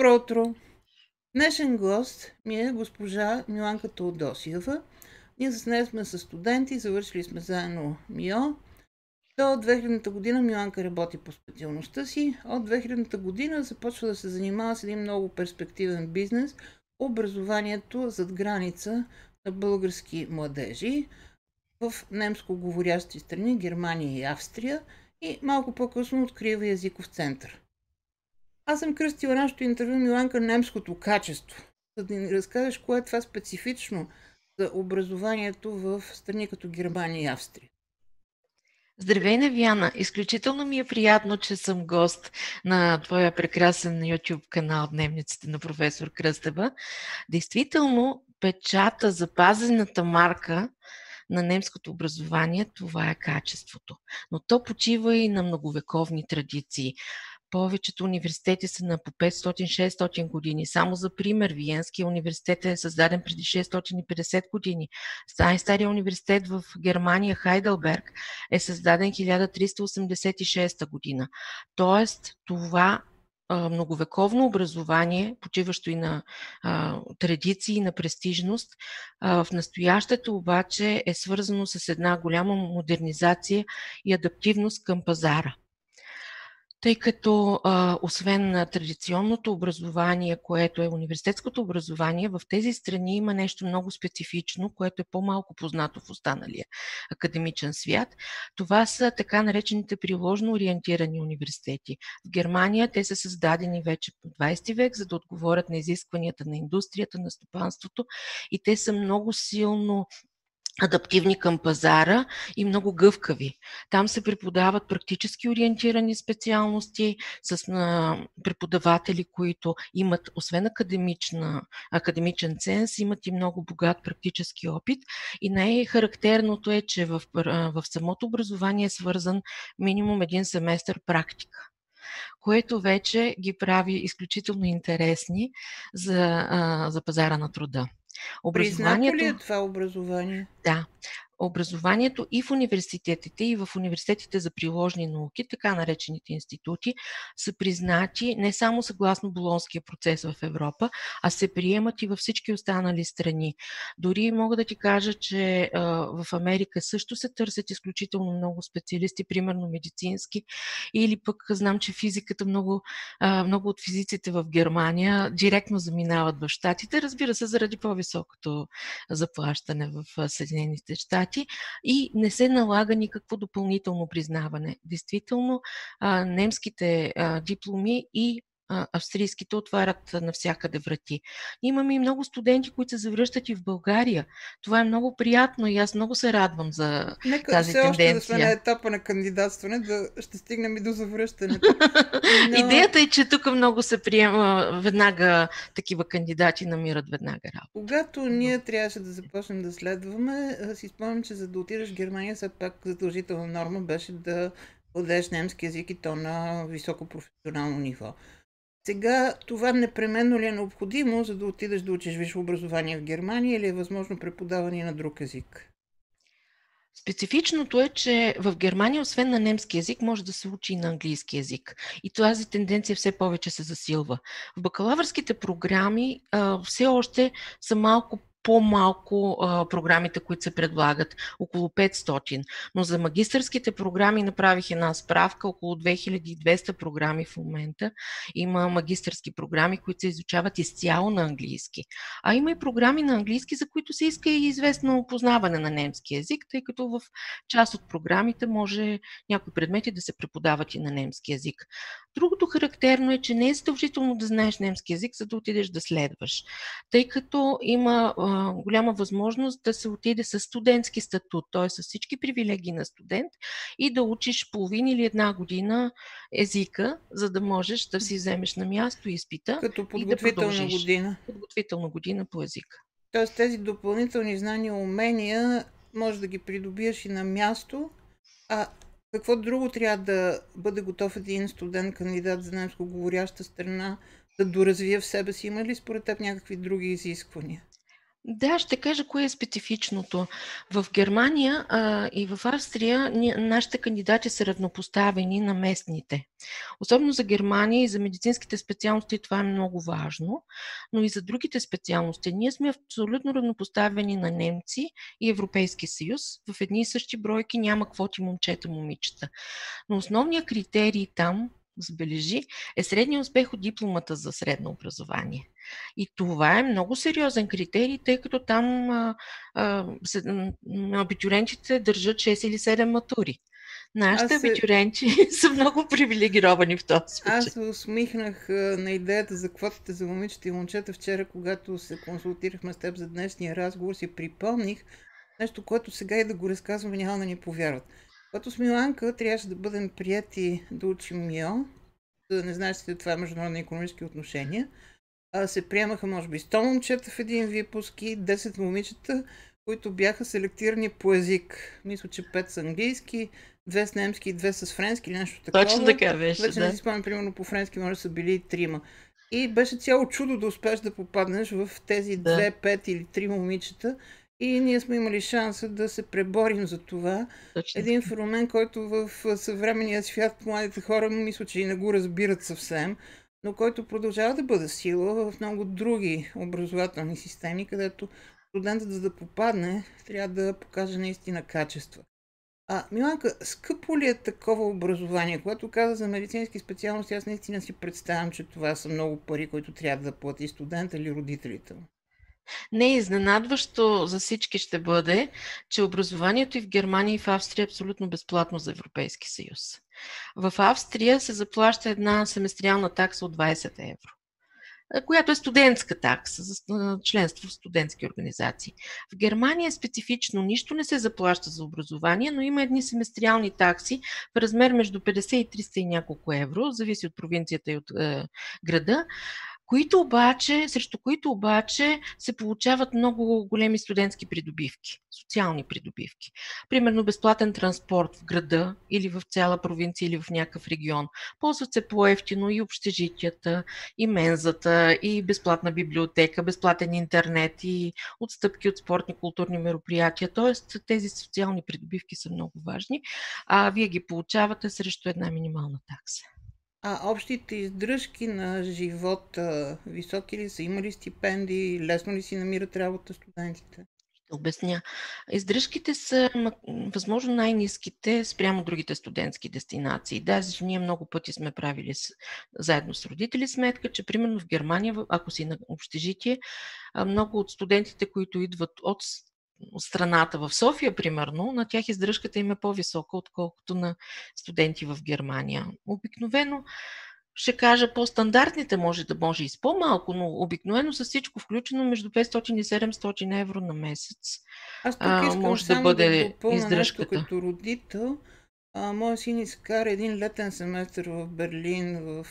Добро утро! Днешен гост ми е госпожа Миланка Теодосиева. Ние с нея сме с студенти, завършили сме заедно МИО. До 2000 година Миланка работи по специалността си. От 2000 година започва да се занимава с един много перспективен бизнес – образованието зад граница на български младежи в немско говорящи страни Германия и Австрия и малко по-късно открива езиков център. Аз съм кръстила нашето интервю Миланка немското качество. За да ни разкажеш кое е това специфично за образованието в страни като Германия и Австрия. Здравей, Невяна! Изключително ми е приятно, че съм гост на твоя прекрасен YouTube канал Дневниците на професор Кръстева. Действително, печата, запазената марка на немското образование, това е качеството. Но то почива и на многовековни традиции. Повечето университети са на по 500-600 години. Само за пример, Виенския университет е създаден преди 650 години. Най-стария университет в Германия, Хайделберг, е създаден 1386 година. Тоест, това многовековно образование, почиващо и на а, традиции и на престижност, а, в настоящето обаче е свързано с една голяма модернизация и адаптивност към пазара тъй като а, освен на традиционното образование, което е университетското образование, в тези страни има нещо много специфично, което е по-малко познато в останалия академичен свят. Това са така наречените приложно ориентирани университети. В Германия те са създадени вече по 20 век, за да отговорят на изискванията на индустрията, на стопанството и те са много силно адаптивни към пазара и много гъвкави. Там се преподават практически ориентирани специалности с преподаватели, които имат, освен академична, академичен ценз, имат и много богат практически опит. И най-характерното е, че в, в самото образование е свързан минимум един семестър практика което вече ги прави изключително интересни за, за пазара на труда. Образованието... Признато ли е това образование? Да образованието и в университетите, и в университетите за приложни науки, така наречените институти, са признати не само съгласно Болонския процес в Европа, а се приемат и във всички останали страни. Дори мога да ти кажа, че а, в Америка също се търсят изключително много специалисти, примерно медицински, или пък знам, че физиката много, а, много от физиците в Германия директно заминават в Штатите, разбира се, заради по-високото заплащане в Съединените щати щати и не се налага никакво допълнително признаване. Действително, немските дипломи и австрийските отварят навсякъде врати. Имаме и много студенти, които се завръщат и в България. Това е много приятно и аз много се радвам за Нека тази все тенденция. още да сме на етапа на кандидатстване, да ще стигнем и до завръщането. Но... Идеята е, че тук много се приема веднага такива кандидати намират веднага работа. Когато ние трябваше да започнем да следваме, си спомням, че за да отидеш в Германия, все пак задължителна норма беше да владееш немски язик и то на високо професионално ниво. Сега това непременно ли е необходимо, за да отидеш да учиш висше образование в Германия или е възможно преподаване на друг език? Специфичното е, че в Германия, освен на немски язик, може да се учи и на английски язик. И тази тенденция все повече се засилва. В бакалавърските програми а, все още са малко по-малко а, програмите, които се предлагат, около 500. Но за магистърските програми направих една справка, около 2200 програми в момента. Има магистърски програми, които се изучават изцяло на английски. А има и програми на английски, за които се иска и известно опознаване на немски язик, тъй като в част от програмите може някои предмети да се преподават и на немски язик. Другото характерно е, че не е задължително да знаеш немски язик, за да отидеш да следваш, тъй като има а, голяма възможност да се отиде с студентски статут, т.е. с всички привилегии на студент и да учиш половин или една година езика, за да можеш да си вземеш на място изпита. Като подготвителна да година. Подготвителна година по езика. Тоест тези допълнителни знания, умения, може да ги придобиеш и на място, а какво друго трябва да бъде готов един студент, кандидат за немско говоряща страна, да доразвие в себе си? Има ли според теб някакви други изисквания? Да, ще кажа кое е специфичното. В Германия а, и в Австрия ни, нашите кандидати са равнопоставени на местните. Особено за Германия и за медицинските специалности това е много важно, но и за другите специалности. Ние сме абсолютно равнопоставени на немци и Европейски съюз. В едни и същи бройки няма квоти момчета-момичета. Но основният критерий там забележи, е средния успех от дипломата за средно образование. И това е много сериозен критерий, тъй като там а, държат 6 или 7 матури. Нашите Аз абитюренти са много привилегировани в този случай. Аз се усмихнах на идеята за квотите за момичета и момчета вчера, когато се консултирахме с теб за днешния разговор, си припомних нещо, което сега и да го разказвам, няма да ни повярват. Когато с Миланка трябваше да бъдем прияти да учим МИО, да не знаеш, че това е международни економически отношения, а, се приемаха може би 100 момчета в един випуск и 10 момичета, които бяха селектирани по език. Мисля, че 5 с английски, 2 с немски и 2 с френски или нещо такова. Точно така беше, Вече да. не си спомням, примерно по френски може да са били и трима. И беше цяло чудо да успеш да попаднеш в тези да. 2, 5 или 3 момичета. И ние сме имали шанса да се преборим за това. Точно. Един феномен, който в съвременния свят младите хора мисля, че и не го разбират съвсем, но който продължава да бъде сила в много други образователни системи, където студентът, за да попадне, трябва да покаже наистина качества. А, Миланка, скъпо ли е такова образование? Когато каза за медицински специалности, аз наистина си представям, че това са много пари, които трябва да плати студент или родителите му. Не изненадващо за всички ще бъде, че образованието и в Германия и в Австрия е абсолютно безплатно за Европейски съюз. В Австрия се заплаща една семестриална такса от 20 евро която е студентска такса за членство в студентски организации. В Германия специфично, нищо не се заплаща за образование, но има едни семестриални такси в размер между 50 и 300 и няколко евро, зависи от провинцията и от е, града, които обаче, срещу които обаче се получават много големи студентски придобивки, социални придобивки. Примерно безплатен транспорт в града или в цяла провинция или в някакъв регион. Ползват се по-ефтино и общежитията, и мензата, и безплатна библиотека, безплатен интернет и отстъпки от спортни културни мероприятия. Тоест тези социални придобивки са много важни, а вие ги получавате срещу една минимална такса. А общите издръжки на живота високи ли са? Има ли стипендии? Лесно ли си намират работа студентите? Ще обясня. Издръжките са възможно най-низките спрямо другите студентски дестинации. Да, защото ние много пъти сме правили с, заедно с родители сметка, че примерно в Германия, ако си на общежитие, много от студентите, които идват от страната в София, примерно, на тях издръжката им е по-висока, отколкото на студенти в Германия. Обикновено ще кажа по-стандартните, може да може и с по-малко, но обикновено с всичко включено между 500 и 700 евро на месец. Аз тук искам а, може да бъде да издръжката. Нещо, като родител, а, моя син изкара един летен семестър в Берлин, в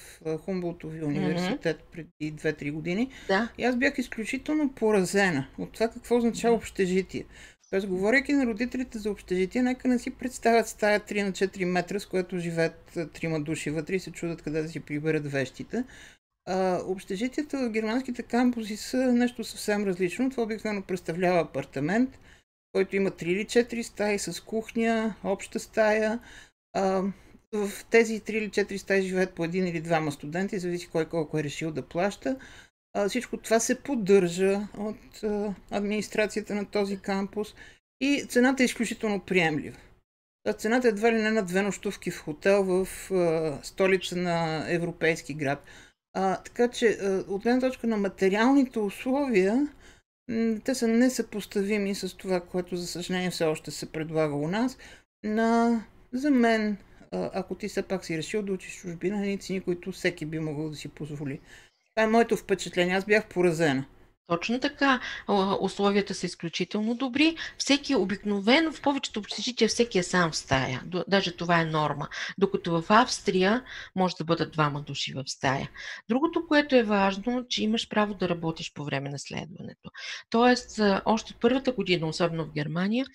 Хумболтови университет mm-hmm. преди 2-3 години. Да. И аз бях изключително поразена от това какво означава общежитие. Тоест, говоряки на родителите за общежитие, нека не си представят стая 3 на 4 метра, с която живеят трима души вътре и се чудят къде да си приберат вещите. А, общежитията в германските кампуси са нещо съвсем различно. Това обикновено представлява апартамент, който има 3 или 4 стаи с кухня, обща стая. А, в тези 3 или 4 стаи живеят по един или двама студенти, зависи кой колко е решил да плаща. А, всичко това се поддържа от а, администрацията на този кампус и цената е изключително приемлива. Цената е едва ли не на две нощувки в хотел в а, столица на европейски град. А, така че а, от гледна точка на материалните условия, те са несъпоставими с това, което за съжаление все още се предлага у нас. На, за мен, ако ти все пак си решил да учиш чужбина, ни цени, които всеки би могъл да си позволи. Това е моето впечатление. Аз бях поразена. Точно така. Условията са изключително добри. Всеки обикновено, в повечето общежития, всеки е сам в стая. Даже това е норма. Докато в Австрия може да бъдат двама души в стая. Другото, което е важно, че имаш право да работиш по време на следването. Тоест, още първата година, особено в Германия,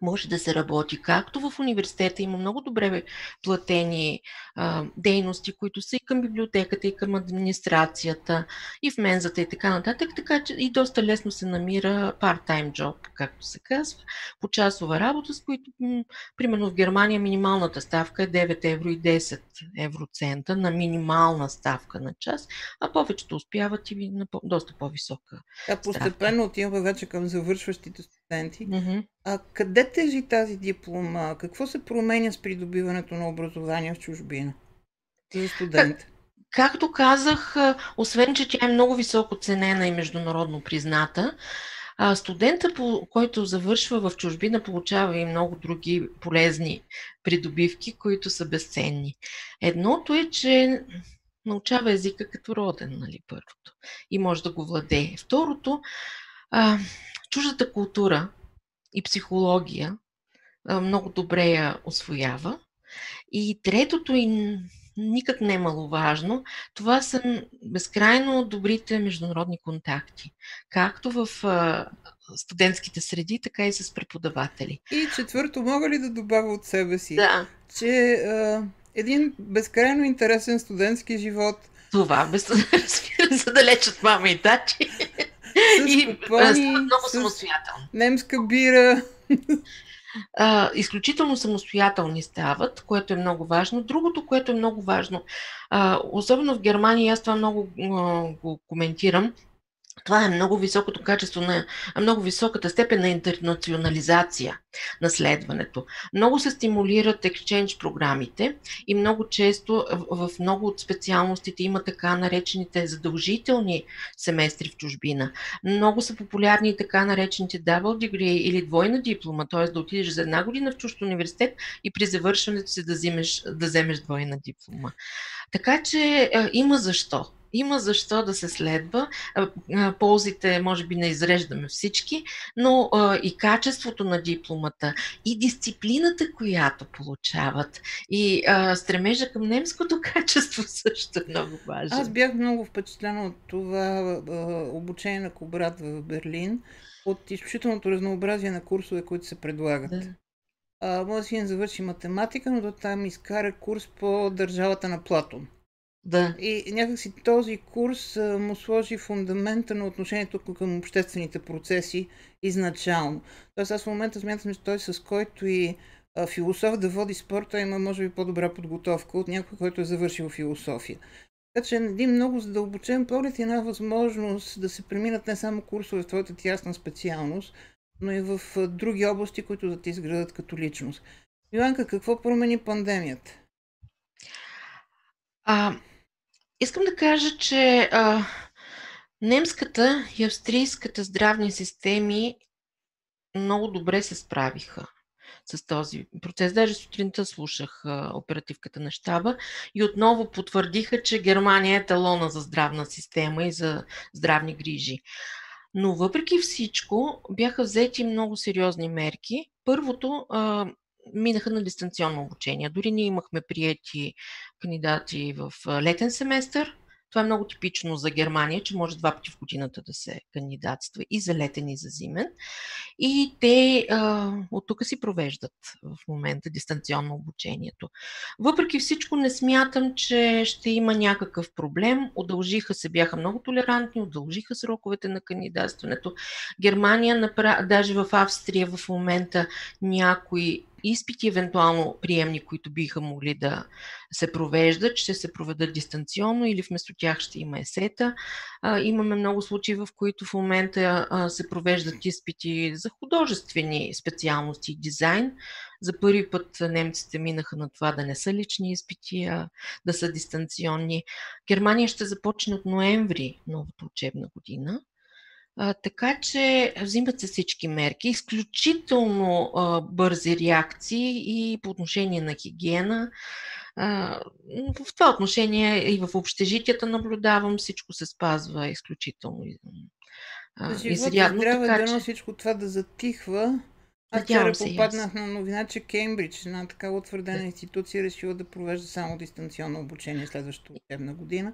може да се работи. Както в университета има много добре платени а, дейности, които са и към библиотеката, и към администрацията, и в мензата и така нататък, така че и доста лесно се намира part-time job, както се казва, по часова работа, с които, м- примерно в Германия минималната ставка е 9 евро и 10 евроцента на минимална ставка на час, а повечето успяват и на по- доста по-висока. А постепенно отиваме вече към завършващите. Mm-hmm. А къде тежи тази диплома? Какво се променя с придобиването на образование в чужбина за студент? Както казах, освен, че тя е много високо ценена и международно призната, студента, който завършва в чужбина, получава и много други полезни придобивки, които са безценни. Едното е, че научава езика като роден, нали, първото, и може да го владее. Второто, чуждата култура и психология много добре я освоява. И третото и никак не е маловажно, това са безкрайно добрите международни контакти. Както в студентските среди, така и с преподаватели. И четвърто, мога ли да добавя от себе си, да. че а, един безкрайно интересен студентски живот. Това, без разбира се, далеч от мама и тачи. И попълни, много самостоятелно. Немска бира. А, изключително самостоятелни стават, което е много важно. Другото, което е много важно, а, особено в Германия, аз това много а, го коментирам, това е много високото качество на, много високата степен на интернационализация на следването. Много се стимулират екшенж програмите и много често в много от специалностите има така наречените задължителни семестри в чужбина. Много са популярни така наречените double degree или двойна диплома, т.е. да отидеш за една година в чужд университет и при завършването си да вземеш, да вземеш двойна диплома. Така че има защо. Има защо да се следва. Ползите, може би, не изреждаме всички, но и качеството на дипломата, и дисциплината, която получават, и стремежа към немското качество също е много важно. Аз бях много впечатлена от това обучение на Кобрат в Берлин, от изключителното разнообразие на курсове, които се предлагат. Да. Моят син завърши математика, но до там изкара курс по държавата на Платон. Да. И някакси този курс а, му сложи фундамента на отношението към обществените процеси изначално. Тоест аз в момента смятам, че той с който и а, философ да води спорта има може би по-добра подготовка от някой, който е завършил философия. Така че един много задълбочен поглед и една възможност да се преминат не само курсове в твоята тясна специалност, но и в други области, които да ти изградат като личност. Иванка, какво промени пандемията? А, Искам да кажа, че а, немската и австрийската здравни системи много добре се справиха с този процес. Даже сутринта слушах а, оперативката на щаба и отново потвърдиха, че Германия е талона за здравна система и за здравни грижи. Но въпреки всичко бяха взети много сериозни мерки. Първото, а, минаха на дистанционно обучение. Дори ние имахме приети кандидати в летен семестър. Това е много типично за Германия, че може два пъти в годината да се кандидатства и за летен, и за зимен. И те а, от тук си провеждат в момента дистанционно обучението. Въпреки всичко не смятам, че ще има някакъв проблем. Удължиха се, бяха много толерантни, удължиха сроковете на кандидатстването. Германия, даже в Австрия в момента някои изпити, евентуално приемни, които биха могли да се провеждат, ще се проведат дистанционно или вместо тях ще има есета. А, имаме много случаи, в които в момента а, се провеждат изпити за художествени специалности и дизайн. За първи път немците минаха на това да не са лични изпити, а да са дистанционни. Германия ще започне от ноември новата учебна година. А, така че взимат се всички мерки, изключително а, бързи реакции и по отношение на хигиена. А, в това отношение и в общежитията наблюдавам, всичко се спазва изключително. Изрядно, трябва така, да че... всичко това да затихва. Аз вчера попаднах на новина, че Кембридж, една така утвърдена институция, решила да провежда само дистанционно обучение следващата учебна година.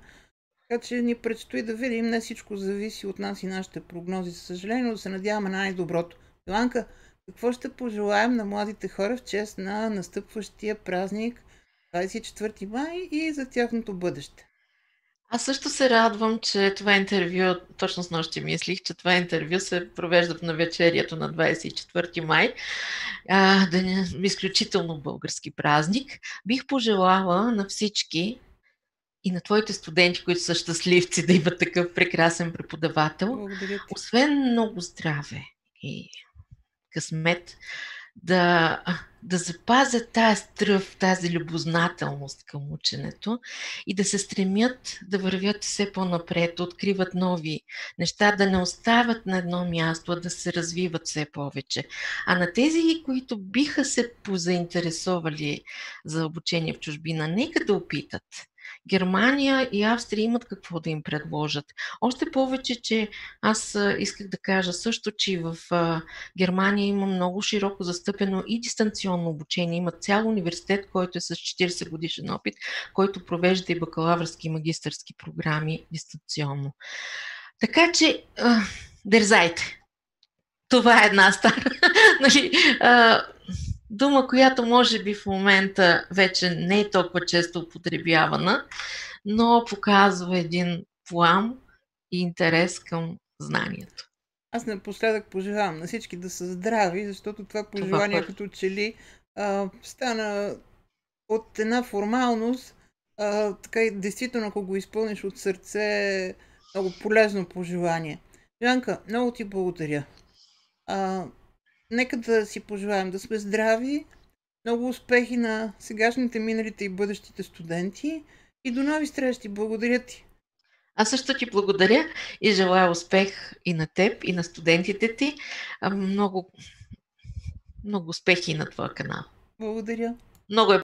Така че ни предстои да видим. Не всичко зависи от нас и нашите прогнози, за съжаление, но се надяваме на най-доброто. Йоанка, какво ще пожелаем на младите хора в чест на настъпващия празник 24 май и за тяхното бъдеще? Аз също се радвам, че това интервю, точно с нощи мислих, че това интервю се провежда в навечерието на 24 май, а, да не, изключително български празник. Бих пожелала на всички и на твоите студенти, които са щастливци да имат такъв прекрасен преподавател, освен много здраве и късмет, да, да запазят тази стръв, тази любознателност към ученето и да се стремят да вървят все по-напред, да откриват нови неща, да не остават на едно място, а да се развиват все повече. А на тези, които биха се позаинтересовали за обучение в чужбина, нека да опитат Германия и Австрия имат какво да им предложат. Още повече, че аз исках да кажа също, че в Германия има много широко застъпено и дистанционно обучение. Има цял университет, който е с 40 годишен опит, който провежда и бакалавърски и магистърски програми дистанционно. Така че, дързайте! Това е една стара. нали, дума, която може би в момента вече не е толкова често употребявана, но показва един плам и интерес към знанието. Аз напоследък пожелавам на всички да са здрави, защото това пожелание това като че ли а, стана от една формалност, а, така и действително, ако го изпълниш от сърце, е много полезно пожелание. Жанка, много ти благодаря. А, Нека да си пожелаем да сме здрави, много успехи на сегашните, миналите и бъдещите студенти и до нови срещи. Благодаря ти! Аз също ти благодаря и желая успех и на теб, и на студентите ти. Много, много успехи на твоя канал. Благодаря. Много е